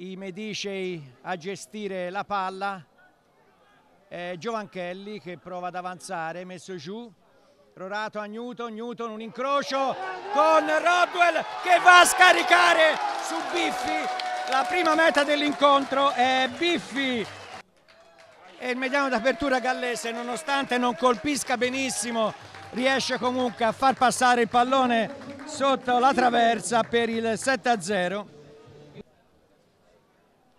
i Medicei a gestire la palla. È Giovanchelli che prova ad avanzare, messo giù. Rorato a Newton, Newton un incrocio con Rodwell che va a scaricare su Biffi. La prima meta dell'incontro è Biffi. E il mediano d'apertura gallese, nonostante non colpisca benissimo, riesce comunque a far passare il pallone sotto la traversa per il 7-0.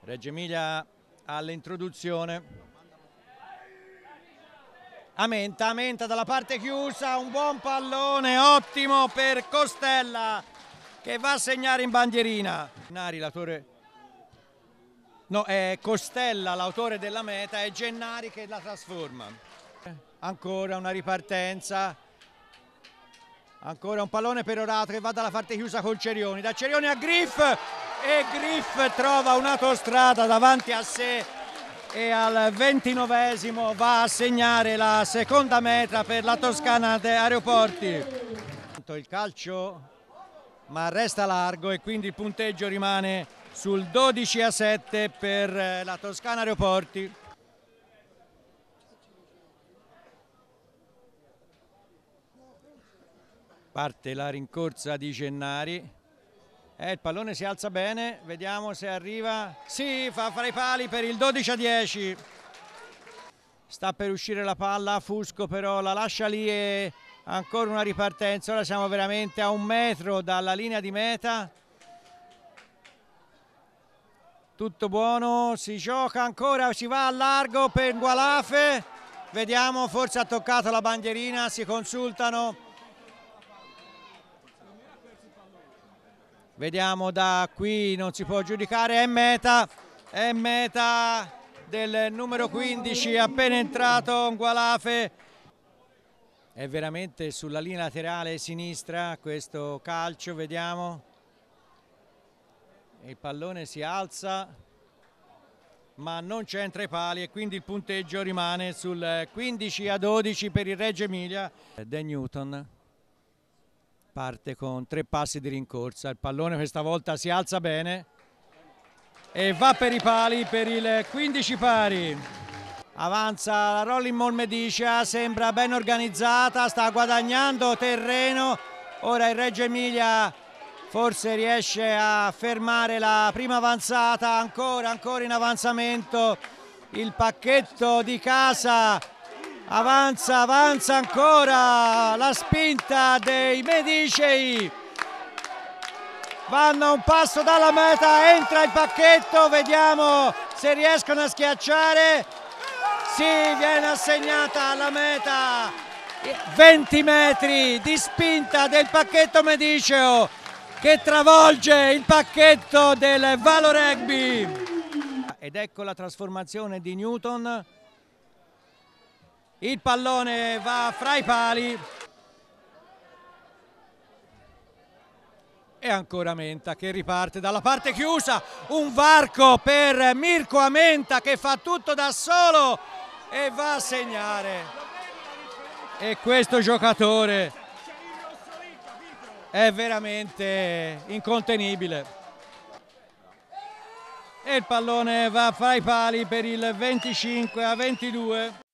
Reggio Emilia all'introduzione. Amenta, Amenta dalla parte chiusa, un buon pallone, ottimo per Costella che va a segnare in bandierina. Gennari, l'autore... No, è Costella l'autore della meta, è Gennari che la trasforma. Ancora una ripartenza. Ancora un pallone perorato che va dalla parte chiusa con Cerioni. Da Cerioni a Griff e Griff trova un'autostrada davanti a sé e al ventinovesimo va a segnare la seconda meta per la Toscana de Aeroporti. Il calcio ma resta largo e quindi il punteggio rimane sul 12 a 7 per la Toscana Aeroporti. Parte la rincorsa di Gennari. Eh, il pallone si alza bene, vediamo se arriva. Sì, fa fra i pali per il 12 a 10. Sta per uscire la palla, Fusco però la lascia lì e ancora una ripartenza. Ora siamo veramente a un metro dalla linea di meta. Tutto buono, si gioca ancora, si va a largo per Gualafe. Vediamo, forse ha toccato la bandierina, si consultano. Vediamo da qui, non si può giudicare, è meta, è meta del numero 15 appena entrato Gualafe. È veramente sulla linea laterale sinistra questo calcio, vediamo. Il pallone si alza ma non c'entra i pali e quindi il punteggio rimane sul 15 a 12 per il Reggio Emilia. De Newton parte con tre passi di rincorsa, il pallone questa volta si alza bene e va per i pali per il 15 pari. Avanza la Rolling Mall Medicia, sembra ben organizzata, sta guadagnando terreno, ora il Reggio Emilia forse riesce a fermare la prima avanzata, ancora, ancora in avanzamento. Il pacchetto di casa avanza, avanza ancora la spinta dei Medicei vanno a un passo dalla meta, entra il pacchetto, vediamo se riescono a schiacciare. Sì, viene assegnata alla meta. 20 metri di spinta del pacchetto Mediceo che travolge il pacchetto del Valo Rugby. Ed ecco la trasformazione di Newton il pallone va fra i pali. E ancora Menta che riparte dalla parte chiusa. Un varco per Mirko Amenta che fa tutto da solo e va a segnare. E questo giocatore è veramente incontenibile. E il pallone va fra i pali per il 25 a 22